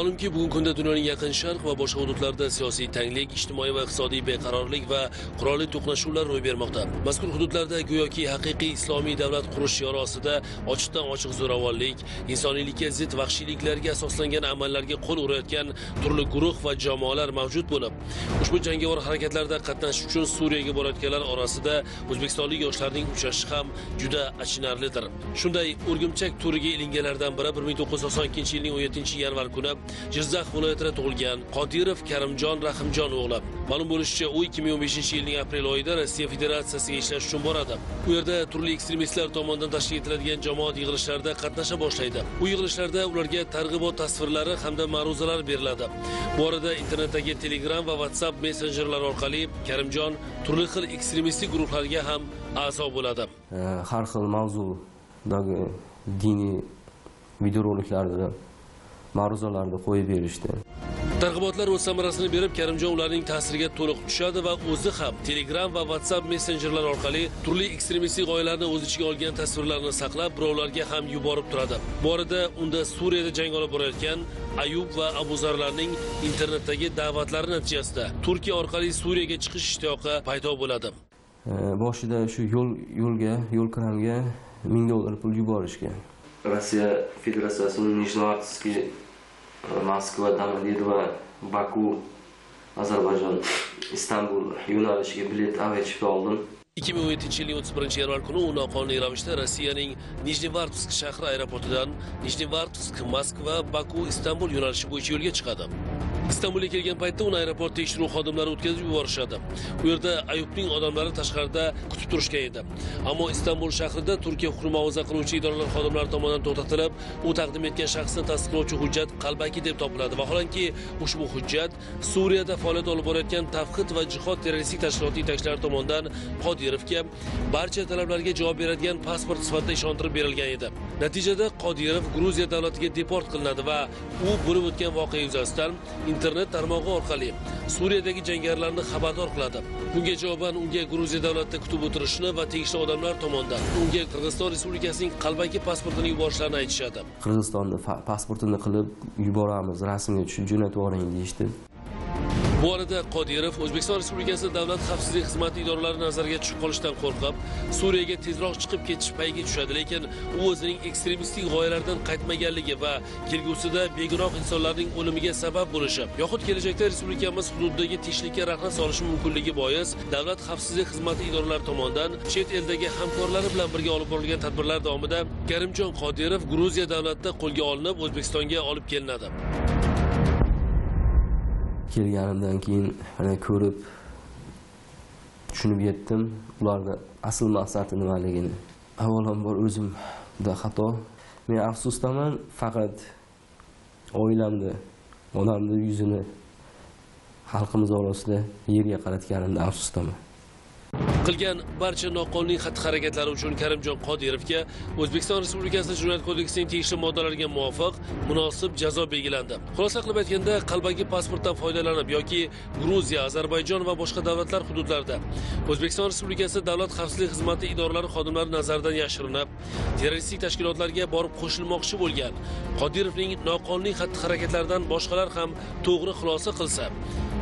Ma'lumki, bugungi kunda dunyoning yaqin sharq va boshqa hududlarida siyosiy tanglik, ijtimoiy va iqtisodiy beqarorlik va qurolli to'qnashuvlar ro'y bermoqda. Mazkur hududlarda go'yoki haqiqiy islomiy davlat qurish shiori ostida ochiqdan ochiq zo'ravonlik, insoniylikka zid vahshiyliklarga asoslangan amallarga qo'l urayotgan turli guruh va jamoalar mavjud bo'lib, ushbu jangovar harakatlarda qatnashish uchun Suriyaga borayotganlar orasida o'zbekistonlik yoshlarning uchrashi ham juda achinarlidir. Shunday o'rgimchak turiga ilinganlardan biri 1992-yilning 17-yanvar kuni Jizzax viloyatida tug'ilgan Qodirov Karimjon Rahimjon o'g'li. Ma'lum bo'lishicha, u 2015-yilning aprel oyida Rossiya Federatsiyasiga ishlash uchun boradi. U yerda turli ekstremistlar tomonidan tashkil etiladigan jamoat yig'ilishlarida qatnasha boshlaydi. u yig'ilishlarda ularga targ'ibot tasvirlari hamda ma'ruzalar beriladi. Bu orada internetdagi Telegram va WhatsApp messenjerlari orqali Karimjon turli xil ekstremistik guruhlarga ham a'zo bo'ladi. har xil mavzudagi diniy videoroliklarni ma'ruzalarni qo'yib berishdi Targ'ibotlar o'z samarasini berib, Karimjon ularning ta'siriga to'liq tushadi va o'zi ham Telegram va WhatsApp messenjerlar orqali turli ekstremistik g'oyalarni o'z ichiga olgan tasvirlarni saqlab, birovlarga ham yuborib turadi. Bu orada unda Suriyada jang olib borayotgan Ayub va Abuzarlarning internetdagi da'vatlari natijasida Turkiya orqali Suriyaga chiqish ishtiyoqi paydo bo'ladi. Boshida shu yo'l yo'lga yo'l kiramga ming dollar pul yuborishgan rossiya federatsiyasining nижноартовский moskva domodedovo baku ozarbayjon istanbul yo'nalishiga bilet aviachipta oldim 2017 yilning 31 yanvar kuni u noqonuniy ravishda Rossiyaning Nijnevartovsk shahri aeroportidan Nijnevartovsk, Moskva, Baku, Istanbul yo'nalishi bo'yicha yo'lga chiqadi. Istanbulga kelgan paytda uni aeroport tekshiruv xodimlari o'tkazib yuborishadi. U yerda Ayubning odamlari tashqarida kutib turishgan edi. Ammo Istanbul shahrida Turkiya huquqni muhofaza qiluvchi idoralar xodimlari tomonidan to'xtatilib, u taqdim etgan shaxsni tasdiqlovchi hujjat qalbaki deb topiladi. Vaholanki, ushbu hujjat Suriyada faoliyat olib borayotgan tafhid va jihod terroristik tashkiloti yetakchilari tomonidan Qodirovga barcha talablarga javob beradigan pasport sifatida ishontirib berilgan edi. Natijada Qodirov Gruziya davlatiga deport qilinadi va u bo'lib o'tgan voqea yuzasidan internet tarmog'i orqali Suriyadagi jangarilarni xabardor qiladi. Bunga javoban unga Gruziya davlatida kutib o'tirishni va tegishli odamlar tomonidan unga Qirg'iziston Respublikasining qalbaki pasportini yuborishlarini aytishadi. qirg'izistonni pasportini qilib yuboramiz rasmga tushib jo'natib yuboring deyishdi Bu arada Qodirov O'zbekiston Respublikasi Davlat xavfsizlik xizmati idoralari nazariga tushib qolishdan qo'rqib, Suriyaga tezroq chiqib ketish payiga tushadi, lekin u o'zining ekstremistik g'oyalardan qaytmaganligi va kelgusida begunoh insonlarning o'limiga sabab bo'lishi yoxud kelajakda respublikamiz hududidagi tinchlikka rahna solishi mumkinligi bois Davlat xavfsizlik xizmati idoralari tomonidan chet eldagi hamkorlari bilan birga olib borilgan tadbirlar davomida Karimjon Qodirov Gruziya davlatida qo'lga olinib, O'zbekistonga olib kelinadi. Kelganimdan keyin mana ko'rib tushunib yetdim ularni asl maqsadi nimaligini avvalambor o'zimda xato. Men afsusdaman faqat oilamni onamni yuzini xalqimiz orasida yerga qaratganimda afsusdaman qilgan barcha noqonuniy xatti-harakatlari uchun Karimjon Qodirovga O'zbekiston Respublikasi Jinoyat kodeksining tegishli moddalariga muvofiq munosib jazo belgilandi. Xulosa qilib aytganda, qalbaki pasportdan foydalanib yoki Gruziya, Ozarbayjon va boshqa davlatlar hududlarida O'zbekiston Respublikasi Davlat xavfsizlik xizmati idoralari xodimlari nazaridan yashirinib, terroristik tashkilotlarga borib qo'shilmoqchi bo'lgan Qodirovning noqonuniy xatti-harakatlaridan boshqalar ham to'g'ri xulosa qilsa,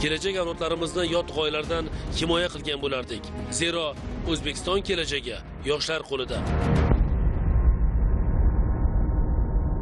kelajak avlodlarimizni yot g'oyalardan himoya qilgan bo'lardik. Zero O'zbekiston kelajagi yoshlar qo'lida.